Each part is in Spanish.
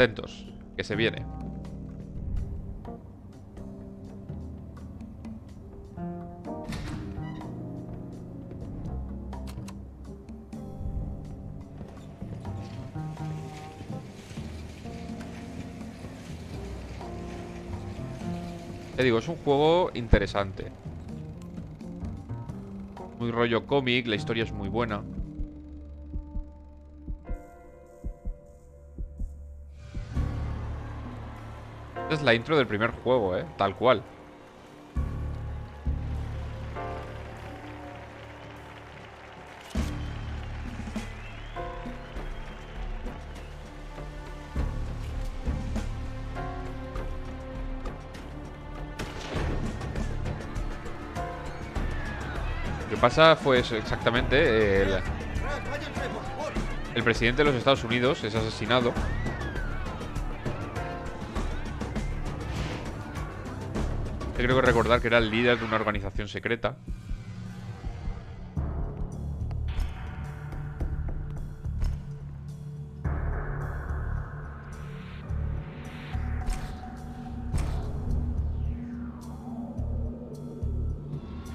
Atentos, que se viene. Te digo, es un juego interesante. Muy rollo cómic, la historia es muy buena. Es la intro del primer juego, ¿eh? Tal cual. Lo que pasa fue exactamente. El, el presidente de los Estados Unidos es asesinado. Creo que recordar que era el líder de una organización secreta.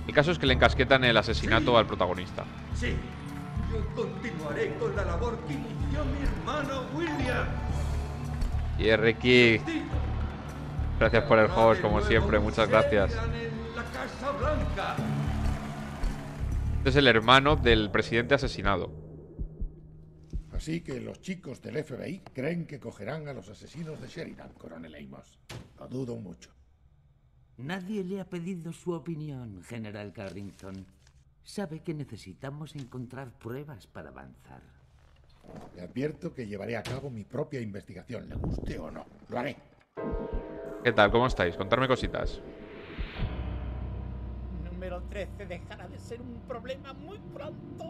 El caso es que le encasquetan el asesinato al protagonista. Sí, yo continuaré con la labor que inició mi hermano William. Y Ricky, gracias por el host, como siempre, muchas gracias. Este es el hermano del presidente asesinado. Así que los chicos del FBI creen que cogerán a los asesinos de Sheridan, coronel Amos. Lo dudo mucho. Nadie le ha pedido su opinión, General Carrington. Sabe que necesitamos encontrar pruebas para avanzar. Le advierto que llevaré a cabo mi propia investigación, le guste o no. Lo haré. ¿Qué tal? ¿Cómo estáis? Contarme cositas. Número 13 dejará de ser un problema muy pronto.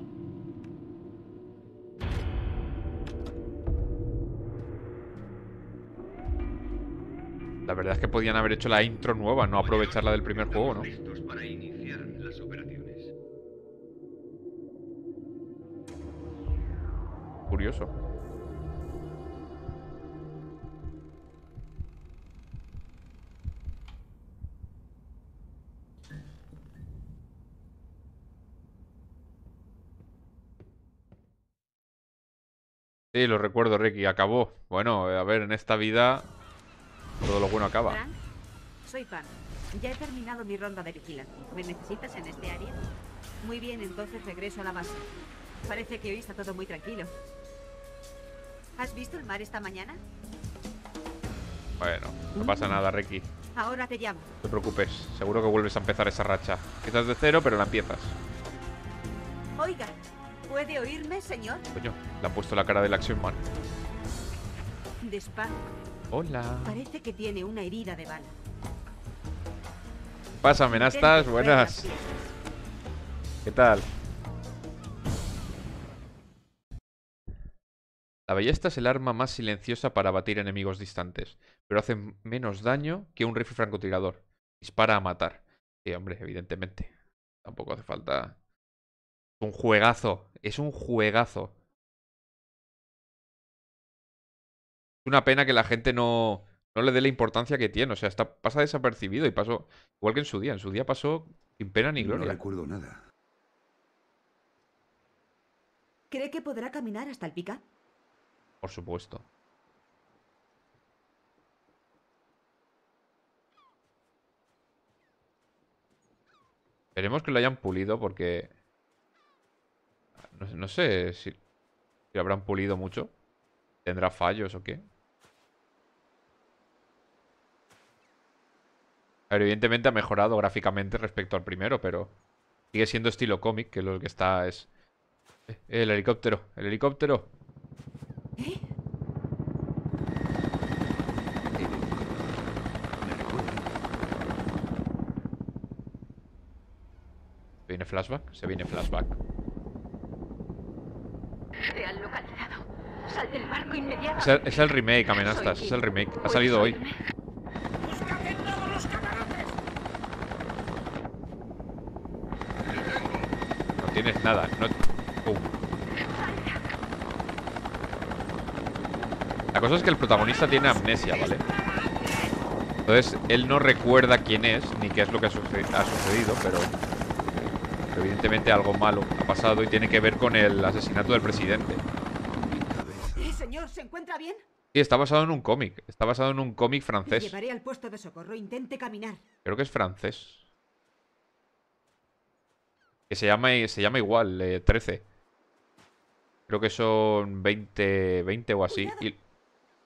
La verdad es que podían haber hecho la intro nueva, no aprovechar la del primer juego, ¿no? Listos para iniciar las operaciones. Curioso. Sí, lo recuerdo, Ricky. Acabó. Bueno, a ver, en esta vida todo lo bueno acaba. Frank, soy Pam. Ya he terminado mi ronda de vigilancia. ¿Me necesitas en este área? Muy bien, entonces regreso a la base. Parece que hoy está todo muy tranquilo. ¿Has visto el mar esta mañana? Bueno, no pasa nada, Ricky. Ahora te llamo. No te preocupes. Seguro que vuelves a empezar esa racha. Quizás de cero, pero la empiezas. Oiga, ¿puede oírme, señor? Coño, le han puesto la cara del Action Man. Despacio. Hola. Parece que tiene una herida de bala. ¿Qué pasa, amenazas? Buenas. ¿Qué tal? La ballesta es el arma más silenciosa para abatir enemigos distantes, pero hace menos daño que un rifle francotirador. Dispara a matar. Sí, hombre, evidentemente. Tampoco hace falta. Un juegazo. Es un juegazo. Es una pena que la gente no, no le dé la importancia que tiene. O sea, está, pasa desapercibido y pasó. Igual que en su día. En su día pasó sin pena ni No gloria. recuerdo nada. ¿Cree que podrá caminar hasta el pica? Por supuesto. Esperemos que lo hayan pulido porque... No, no sé si, si lo habrán pulido mucho. ¿Tendrá fallos o qué? A ver, evidentemente ha mejorado gráficamente respecto al primero, pero... Sigue siendo estilo cómic, que lo que está es... Eh, El helicóptero, el helicóptero. ¿Eh? ¿Se viene flashback? Se viene flashback. Te han localizado. Sal del barco inmediatamente. Es el, es el remake, amenazas. Es el remake. Ha salido hoy. No tienes nada. No... La cosa es que el protagonista tiene amnesia, ¿vale? Entonces, él no recuerda quién es ni qué es lo que ha sucedido, pero evidentemente algo malo ha pasado y tiene que ver con el asesinato del presidente. Eh, señor, ¿se encuentra bien? Sí, está basado en un cómic. Está basado en un cómic Le francés. llevaré al puesto de socorro. Intente caminar. Creo que es francés. Que se llama, se llama igual, eh, 13. Creo que son 20, 20 o así. Y, y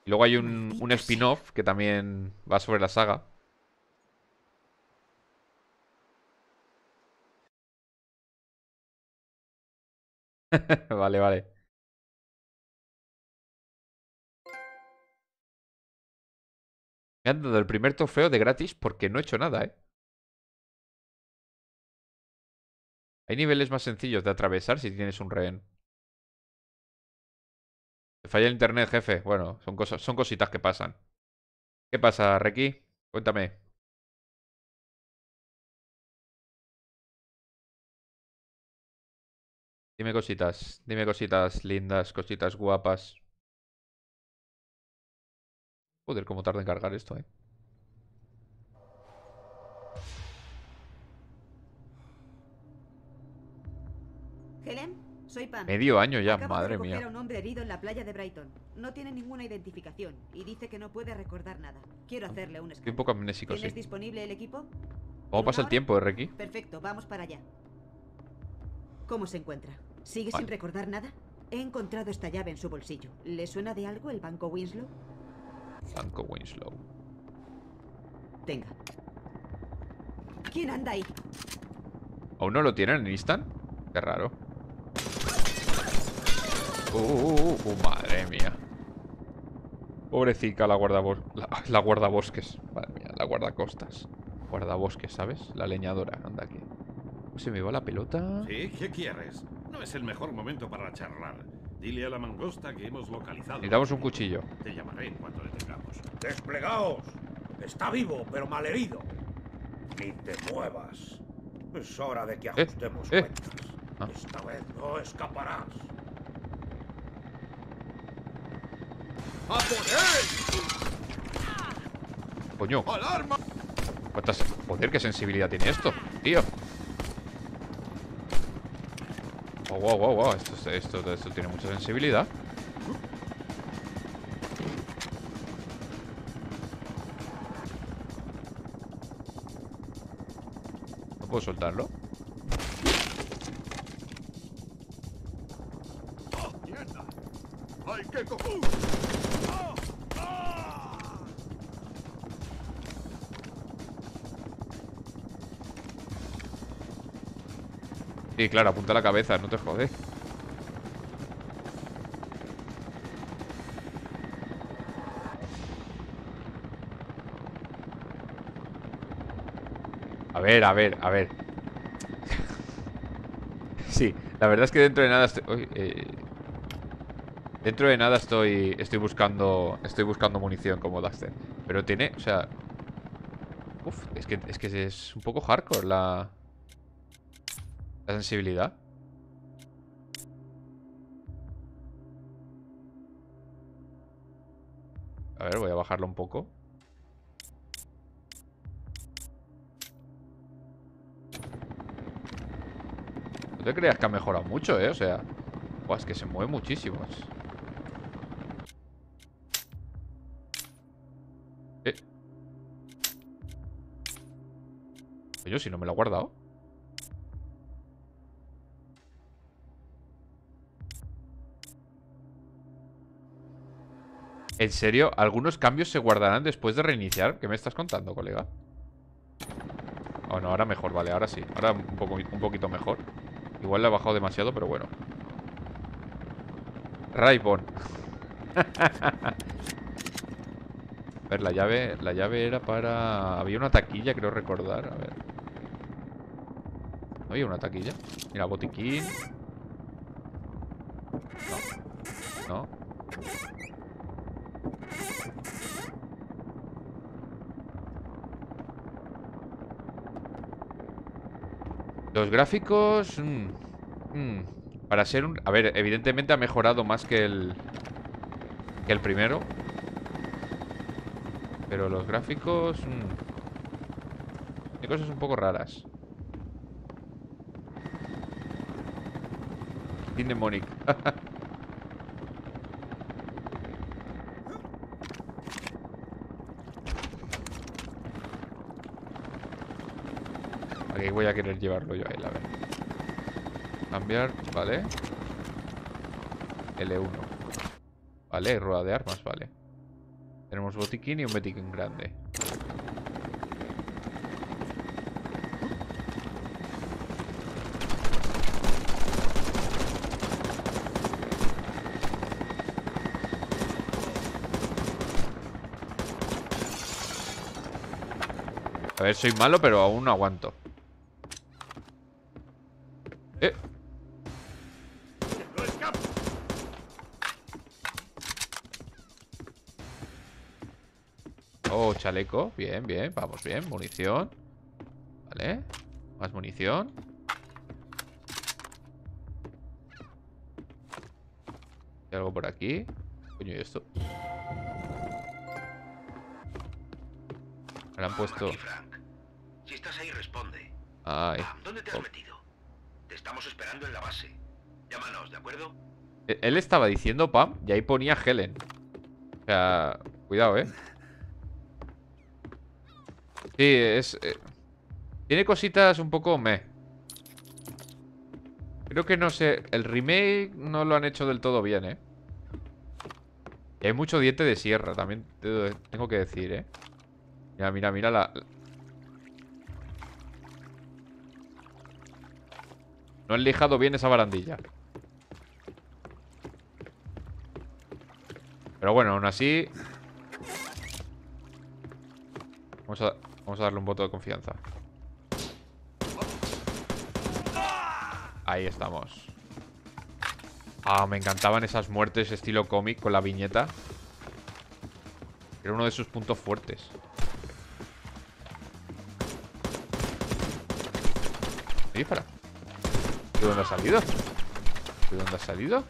luego hay un, un spin-off que también va sobre la saga. vale, vale. Me han dado el primer trofeo de gratis porque no he hecho nada, ¿eh? Hay niveles más sencillos de atravesar si tienes un rehén. Te falla el internet, jefe. Bueno, son cosas, son cositas que pasan. ¿Qué pasa, Reki? Cuéntame. Dime cositas, dime cositas lindas, cositas guapas. Joder, cómo tarda en cargar esto, eh. Helen, soy Pam. Medio año ya, Acabo de madre recoger mía. a un hombre herido en la playa de Brighton. No tiene ninguna identificación y dice que no puede recordar nada. Quiero hacerle un Estoy un escáner. poco amnésico, sí. ¿Tienes disponible el equipo? ¿Cómo pasa el tiempo, Reki? Perfecto, vamos para allá. ¿Cómo se encuentra? ¿Sigue Vale. sin recordar nada? He encontrado esta llave en su bolsillo. ¿Le suena de algo el banco Winslow? Banco Winslow. Tenga. ¿Quién anda ahí? ¿Aún no lo tienen en Instant? Qué raro. Uh, uh, uh, uh, madre mía. Pobrecita la guardabos la, la guardabosques. Madre mía, la guardacostas. Guardabosques, ¿sabes? La leñadora. Anda aquí. Se me va la pelota. ¿Sí? ¿Qué quieres? No es el mejor momento para charlar. Dile a la mangosta que hemos localizado. Necesitamos un cuchillo. Te llamaré en cuanto le tengamos. ¡Desplegaos! Está vivo, pero malherido. Ni te muevas. Es hora de que ajustemos eh. cuentas. Ah. Esta vez no escaparás. ¡A por él! Coño. ¡Alarma! ¿Cuántas... Joder, qué sensibilidad tiene esto, tío. Oh, wow, wow, wow. Esto, esto, esto tiene mucha sensibilidad. ¿No puedo soltarlo? Sí, claro, apunta la cabeza, no te jodes. A ver, a ver, a ver. sí, la verdad es que dentro de nada estoy... eh, Dentro de nada estoy estoy buscando estoy buscando munición como Duster, pero tiene, o sea, uf, es que es que es un poco hardcore la la sensibilidad. A ver, voy a bajarlo un poco. No te creas que ha mejorado mucho, ¿eh? O sea... buah, es que se mueve muchísimo. es- Eh. Si no me lo he guardado. ¿En serio? ¿Algunos cambios se guardarán después de reiniciar? ¿Qué me estás contando, colega? Oh, no, ahora mejor, vale, ahora sí Ahora un, poco, un poquito mejor Igual le he bajado demasiado, pero bueno Raibon A ver, la llave La llave era para... Había una taquilla, creo recordar A ver ¿No había una taquilla? Mira, botiquín No No Los gráficos... mm, mm, para ser un... A ver, evidentemente ha mejorado más que el... Que el primero. Pero los gráficos... mm, Hay cosas un poco raras. Cinemonic. Voy a querer llevarlo yo a él, a ver. Cambiar, vale. L1. Vale, rueda de armas, vale. Tenemos botiquín y un botiquín grande. A ver, soy malo, pero aún no aguanto. Oh, chaleco. Bien, bien. Vamos bien. Munición. Vale. Más munición. ¿Hay algo por aquí? Coño, ¿y esto? Me lo han puesto... Aquí, Frank. Si estás ahí, responde. Ay. ¿Dónde te has Oh. metido? Te estamos esperando en la base. Llámanos, ¿de acuerdo? E- Él estaba diciendo Pam y ahí ponía Helen. O sea, cuidado, ¿eh? Sí, es... eh, tiene cositas un poco meh. Creo que no sé... El remake no lo han hecho del todo bien, ¿eh? Y hay mucho diente de sierra, también te- tengo que decir, ¿eh? Mira, mira, mira la... No han lijado bien esa barandilla. Pero bueno, aún así... Vamos a, vamos a darle un voto de confianza. Ahí estamos. Ah, me encantaban esas muertes estilo cómic con la viñeta. Era uno de sus puntos fuertes. ¿Me dispara? ¿De dónde ha salido? ¿De dónde ha salido?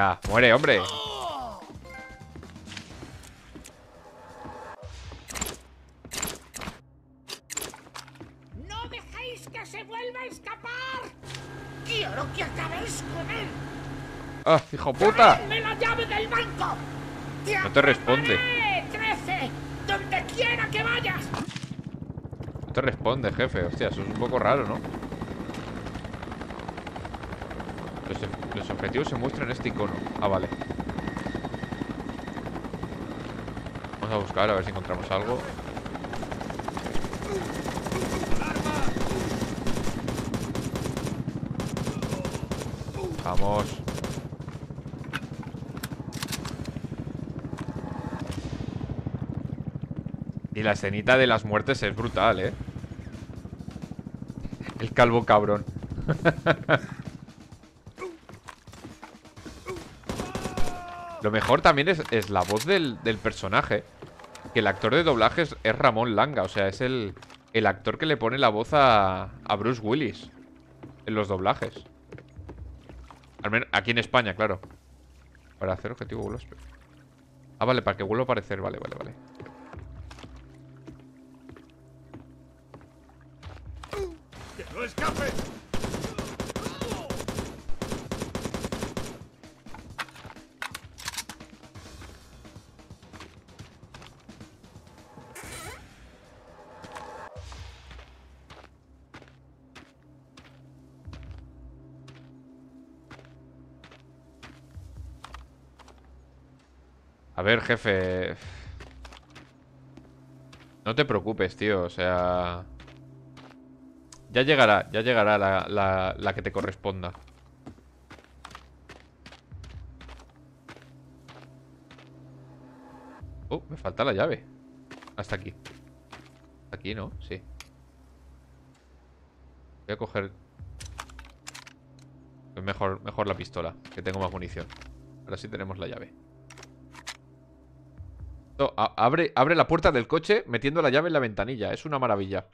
Venga, muere, hombre. ¡No dejéis que se vuelva a escapar! ¡Quiero que acabéis con él! ¡Ah, hijo puta! ¡Traedme la llave del banco! No te responde. atraparé, ¡Trece! ¡Donde quiera que vayas! No te responde, jefe. Hostia, eso es un poco raro, ¿no? Los, objetivos se muestran en este icono. Ah, vale. Vamos a buscar a ver si encontramos algo. Vamos. Y la escenita de las muertes es brutal, ¿eh? El calvo cabrón. Lo mejor también es, es la voz del, del personaje. Que el actor de doblaje es, Ramón Langa. O sea, es el, el actor que le pone la voz a, a Bruce Willis. En los doblajes. Al menos aquí en España, claro. Para hacer objetivo vuelo. Ah, vale, para que vuelva a aparecer. Vale, vale, vale. ¡Que no escape! A ver, jefe. No te preocupes, tío. O sea... Ya llegará, ya llegará la, la, la que te corresponda. Oh, me falta la llave. Hasta aquí. Aquí, ¿no? Sí. Voy a coger... Mejor, mejor la pistola, que tengo más munición. Ahora sí tenemos la llave. Abre, abre la puerta del coche metiendo la llave en la ventanilla. Es una maravilla.